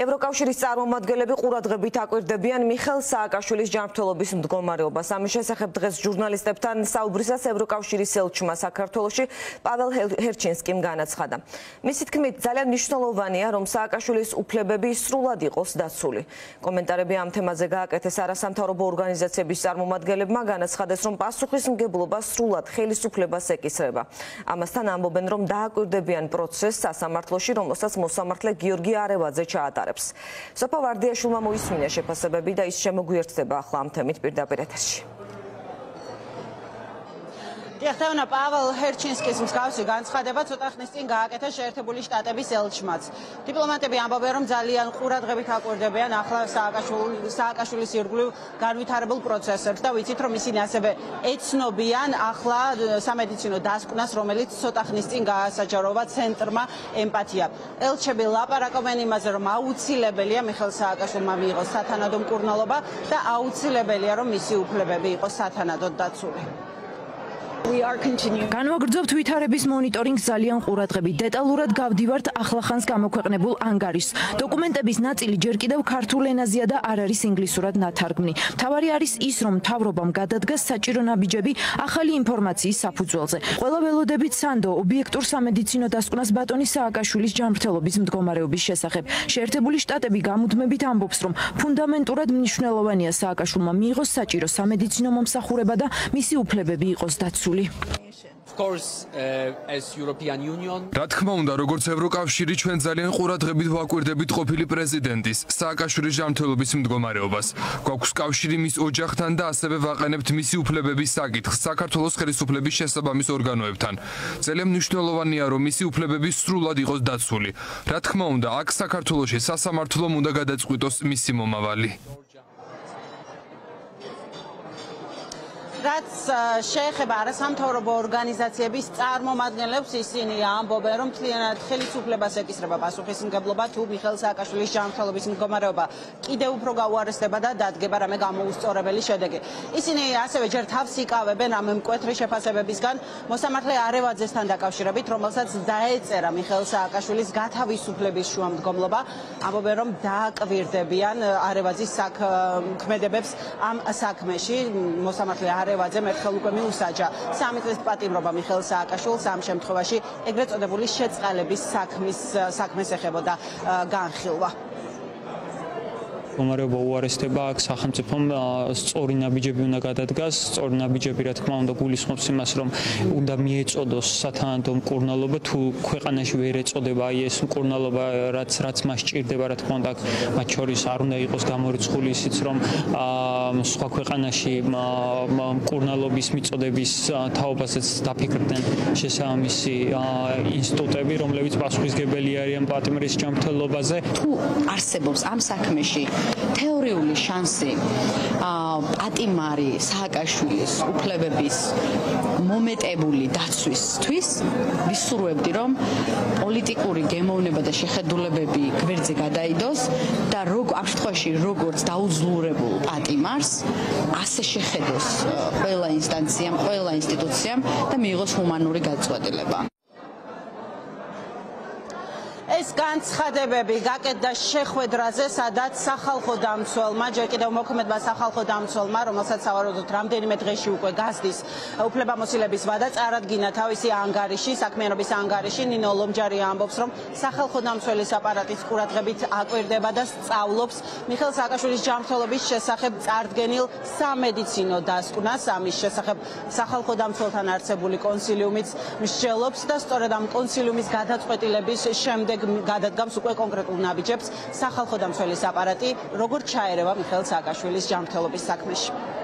ევროკავშირის წარმომადგენლები ყურადღებით აკვირდებიან მიხელ სააკაშვილის ჯანმრთელობის მდგომარეობას. ამის შესახებ დღეს ჟურნალისტებთან საუბრისას ევროკავშირის ელჩმა საქართველოში პაველ ჰერჩინსკიმ განაცხადა. მისი თქმით, ძალიან მნიშვნელოვანია, რომ სააკაშვილის უფლებები სრულად იყოს დაცული. კომენტარები ამ თემაზე გააკეთეს არასამთავრობო ორგანიზაციების წარმომადგენლებმა, განაცხადეს, რომ პასუხისმგებლობა სრულად ხელისუფლებას ეკისრება. ამასთან ამბობენ, რომ დააკვირდებიან პროცესს სასამართლოში, რომელსაც მოსამართლე გიორგი არევაძე ჩაატარა. ატარებს. სოფა ვარდიაშვილმა მოისმინა შეფასებები და ის შემოგვიერთდება ახლა ამ თემით პირდაპირ ეთერში. გეხსენა პაველ ჰერჩინსკის მსგავსი განცხადება ცოტა ხნის წინ გააკეთა შეერთებული შტატების ელჩმაც. დიპლომატები ამბობენ, რომ ძალიან ყურადღებით აკვირდებიან ახლა სააკაშვილის სააკაშვილის ირგვლივ განვითარებულ პროცესებს და ვიცით, რომ ისინი ასევე ეცნობიან ახლა სამედიცინო დასკვნას, რომელიც ცოტა ხნის წინ გაასაჯაროვა ცენტრმა ემპათია. ელჩები ლაპარაკობენ იმაზე, რომ აუცილებელია მიხელ სააკაშვილმა მიიღოს სათანადო მკურნალობა და აუცილებელია, რომ მისი უფლებები იყოს სათანადოდ დაცული. განვაგრძობთ ვითარების მონიტორინგს ძალიან ყურადღებით. დეტალურად გავდივართ ახლახანს გამოქვეყნებულ ანგარიშს. დოკუმენტების ნაწილი ჯერ კიდევ ქართულ ენაზეა და არ არის ინგლისურად ნათარგმნი. თავარი არის ის, რომ თავრობამ გადადგა საჭირო ნაბიჯები ახალი ინფორმაციის საფუძველზე. ყველა ველოდებით სანდო ობიექტურ სამედიცინო დასკვნას ბატონი სააკაშვილის ჯანმრთელობის მდგომარეობის შესახებ. შეერთებული შტატები გამუდმებით ამბობს, რომ ფუნდამენტურად მნიშვნელოვანია სააკაშვილმა მიიღოს საჭირო სამედიცინო მომსახურება და მისი უფლებები იყოს დაცული. Course, uh, რა თქმა უნდა, როგორც ევროკავშირი, ჩვენ ძალიან ყურადღებით ვაკვირდებით ყოფილი პრეზიდენტის სააკაშვილის ჯანმრთელობის მდგომარეობას. გვაქვს კავშირი მის ოჯახთან და ასევე ვაყენებთ მისი უფლებების საკითხს საქართველოს ხელისუფლების შესაბამის ორგანოებთან. ძალიან მნიშვნელოვანია, რომ მისი უფლებები სრულად იყოს დაცული. რა თქმა უნდა, აქ საქართველოს სასამართლომ უნდა გადაწყვიტოს მისი მომავალი. რაც შეეხება არასამთავრობო ორგანიზაციების წარმომადგენლებს ისინი ამბობენ რომ თლიანად ხელისუფლებას ეკისრება პასუხისმგებლობა თუ მიხელ სააკაშვილის ჯანმრთელობის მდგომარეობა კიდევ უფრო გაუარესდება და დადგება რამე გამოუსწორებელი შედეგი. ისინი ასევე ჯერ თავს იკავებენ ამ მკვეთრი შეფასებებისგან. მოსამართლე არევაძესთან დაკავშირებით რომელსაც დაეწერა მიხელ სააკაშვილის გათავისუფლების შუამდგომლობა ამბობენ რომ დააკვირდებიან არევაძის საქმედებებს ამ საქმეში. მოსამართლე არე არევაძემ ერთხელ უკვე მიუსაჯა. სამი წლის პატიმრობა მიხელ სააკაშვილს ამ შემთხვევაში ეგრეთ წოდებული შეწყალების საქმის საქმეს ეხებოდა განხილვა მდგომარეობა უარესდება აქ სახელმწიფომ სწორი ნაბიჯები უნდა გადადგას სწორი ნაბიჯები რა თქმა უნდა გულისხმობს იმას რომ უნდა მიეწოდოს სათანადო მკურნალობა თუ ქვეყანაში ვერ ეწოდება აი ეს მკურნალობა რაც რაც მას ჭირდება რა თქმა უნდა მათ შორის არ უნდა იყოს გამორიცხული ისიც რომ სხვა ქვეყანაში მკურნალობის მიწოდების თაობასაც დაფიქრდნენ შესაბამისი ინსტიტუტები რომლებიც პასუხისგებელი არიან პატიმრის ჯანმრთელობაზე. თუ არსებობს ამ საქმეში თეორიული შანსი პატიმარი სააკაშვილის უფლებების მომეტებული დაცვისთვის ვისურვებდი რომ პოლიტიკური გემოვნება და შეხედულებები გვერდზე გადაიდოს და როგორ ამ შემთხვევაში როგორც დაუძლურებულ პატიმარს ასე შეხედოს ყველა ინსტანციამ, ყველა ინსტიტუციამ და მიიღოს ჰუმანური გაწყვეტილება. ეს განცხადებები გაკეთდა შეხვედრაზე, სადაც სახალხო დამცველმა, ჯერ კიდევ მოქმედმა სახალხო დამცველმა, რომელსაც სავარაუდოდ რამდენიმე დღეში უკვე გასდის უფლებამოსილების ვადა, წარადგინა თავისი ანგარიში, საქმიანობის ანგარიში, ნინო ლომჯარი ამბობს, რომ სახალხო დამცველის აპარატის ყურადღებით აკვირდება და სწავლობს მიხელ სააკაშვილის ჯანმრთელობის შესახებ წარდგენილ სამედიცინო დასკვნას, ამის შესახებ სახალხო დამცველთან არსებული კონსილიუმიც მსჯელობს და სწორედ ამ კონსილიუმის გადაწყვეტილების შემდეგ გადადგამს უკვე კონკრეტულ ნაბიჯებს სახალხო დამცველის აპარატი როგორ ჩაერევა მიხელ სააკაშვილის ჯანმრთელობის საქმეში